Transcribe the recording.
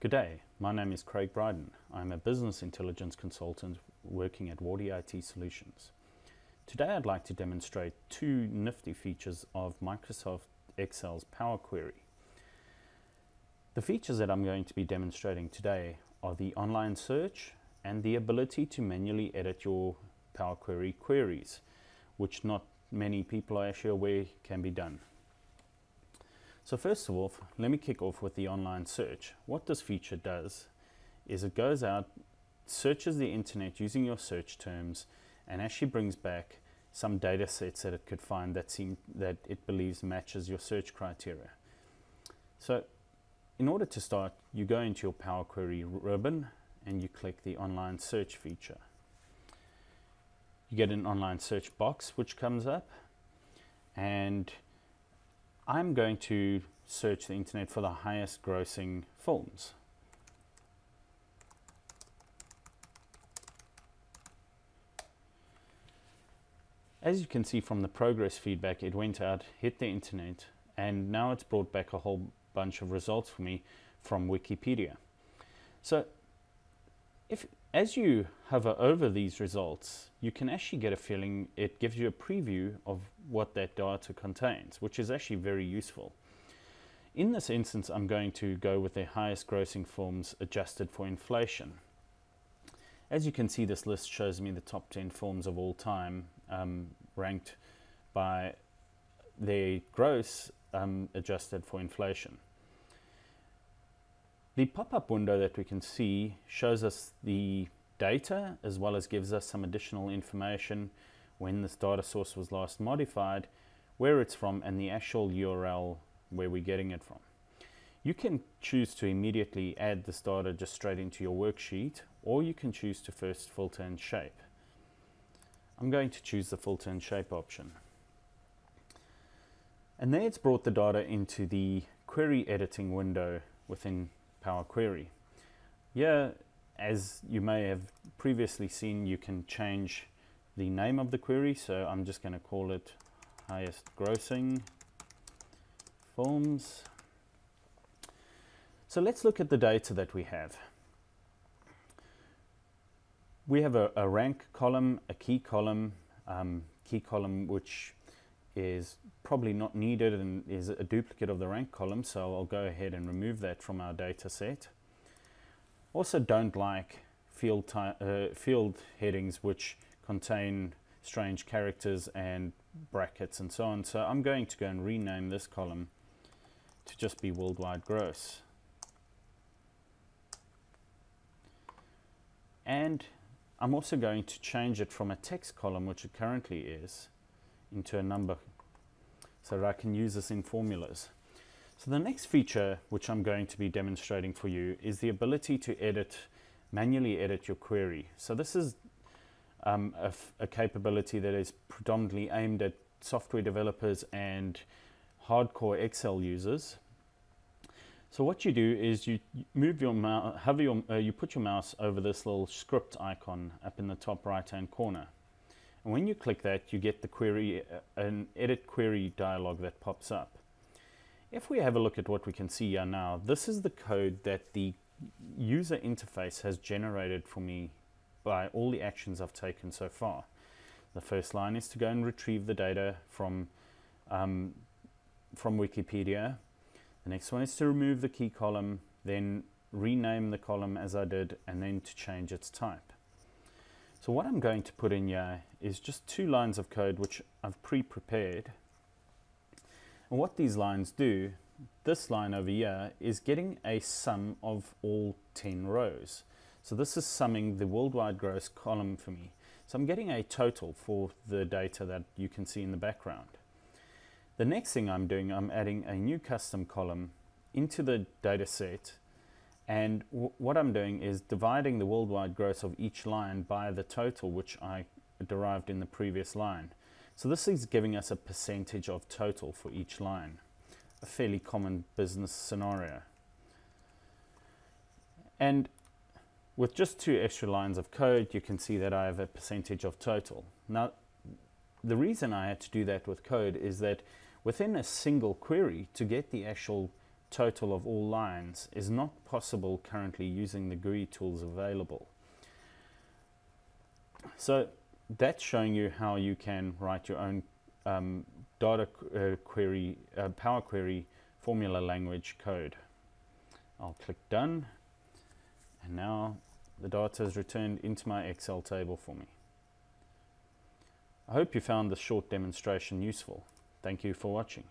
Good day, my name is Craig Bryden. I'm a business intelligence consultant working at Wardy IT Solutions. Today I'd like to demonstrate two nifty features of Microsoft Excel's Power Query. The features that I'm going to be demonstrating today are the online search and the ability to manually edit your Power Query queries, which not many people are actually aware can be done. So first of all, let me kick off with the online search. What this feature does is it goes out, searches the internet using your search terms, and actually brings back some data sets that it could find that seem that it believes matches your search criteria. So in order to start, you go into your Power Query ribbon and you click the online search feature. You get an online search box which comes up and I'm going to search the internet for the highest grossing films. As you can see from the progress feedback, it went out, hit the internet, and now it's brought back a whole bunch of results for me from Wikipedia. So if as you hover over these results, you can actually get a feeling, it gives you a preview of what that data contains, which is actually very useful. In this instance, I'm going to go with the highest grossing films adjusted for inflation. As you can see, this list shows me the top 10 films of all time um, ranked by their gross um, adjusted for inflation. The pop-up window that we can see shows us the data as well as gives us some additional information when this data source was last modified, where it's from, and the actual URL where we're getting it from. You can choose to immediately add this data just straight into your worksheet, or you can choose to first filter and shape. I'm going to choose the filter and shape option. And there it's brought the data into the query editing window within Power Query. Here, as you may have previously seen, you can change the name of the query. So I'm just going to call it highest grossing films. So let's look at the data that we have. We have a, a rank column, a key column, um, key column which is probably not needed and is a duplicate of the rank column, so I'll go ahead and remove that from our data set. Also don't like field, uh, field headings which contain strange characters and brackets and so on, so I'm going to go and rename this column to just be worldwide gross. And I'm also going to change it from a text column, which it currently is, into a number so that I can use this in formulas. So the next feature which I'm going to be demonstrating for you is the ability to edit, manually edit your query. So this is um, a, capability that is predominantly aimed at software developers and hardcore Excel users. So what you do is you move your mouse, hover your, uh, you put your mouse over this little script icon up in the top right hand corner. And when you click that, you get the query, uh, an edit query dialog that pops up. If we have a look at what we can see here now, this is the code that the user interface has generated for me by all the actions I've taken so far. The first line is to go and retrieve the data from, um, from Wikipedia. The next one is to remove the key column, then rename the column as I did, and then to change its type. So what I'm going to put in here is just two lines of code which I've pre-prepared. And what these lines do, this line over here is getting a sum of all 10 rows. So this is summing the worldwide gross column for me. So I'm getting a total for the data that you can see in the background. The next thing I'm doing, I'm adding a new custom column into the data set and what I'm doing is dividing the worldwide gross of each line by the total which I derived in the previous line. So this is giving us a percentage of total for each line, a fairly common business scenario. And with just two extra lines of code, you can see that I have a percentage of total. Now, the reason I had to do that with code is that within a single query, to get the actual total of all lines is not possible currently using the GUI tools available. So that's showing you how you can write your own um, data uh, query, uh, Power Query formula language code. I'll click done and now the data is returned into my Excel table for me. I hope you found this short demonstration useful. Thank you for watching.